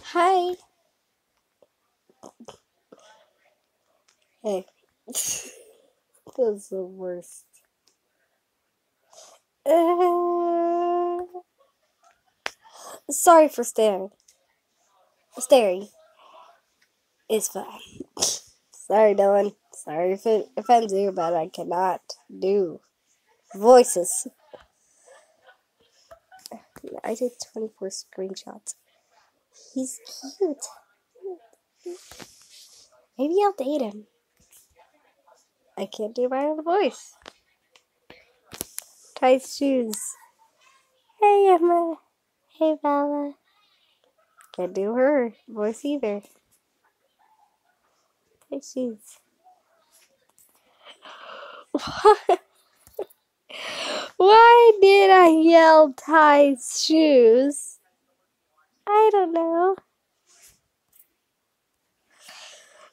Hi. Hey. That's the worst. Uh, sorry for staring. Staring. It's fine. Sorry, Dylan. Sorry if it offends you, but I cannot do voices. I did 24 screenshots. He's cute. Maybe I'll date him. I can't do my own voice. Tight shoes. Hey, Emma. Hey, Bella. Can't do her voice either. Tight shoes. Why did I yell Ty's shoes? I don't know.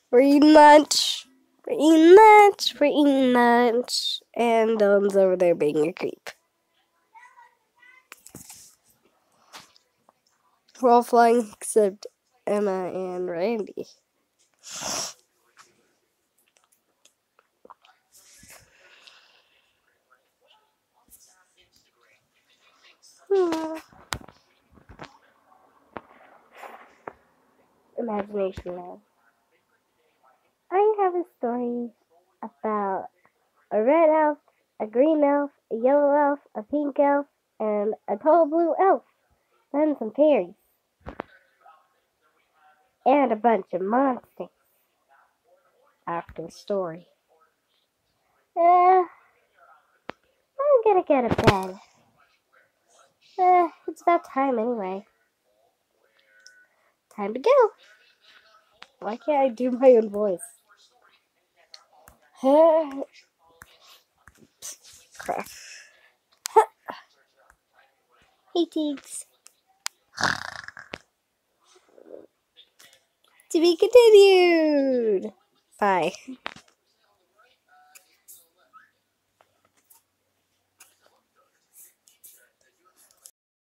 We're eating lunch. We're eating lunch. We're eating lunch. And Dylan's over there being a creep. We're all flying except Emma and Randy. Hmm. Imagination Land. I have a story about a red elf, a green elf, a yellow elf, a pink elf, and a tall blue elf. and some fairies. And a bunch of monsters. After the story. Uh, I'm gonna get to bed. Uh, it's about time anyway. Time to go. Why can't I do my own voice? Crap. hey, Teagues. to be continued. Bye.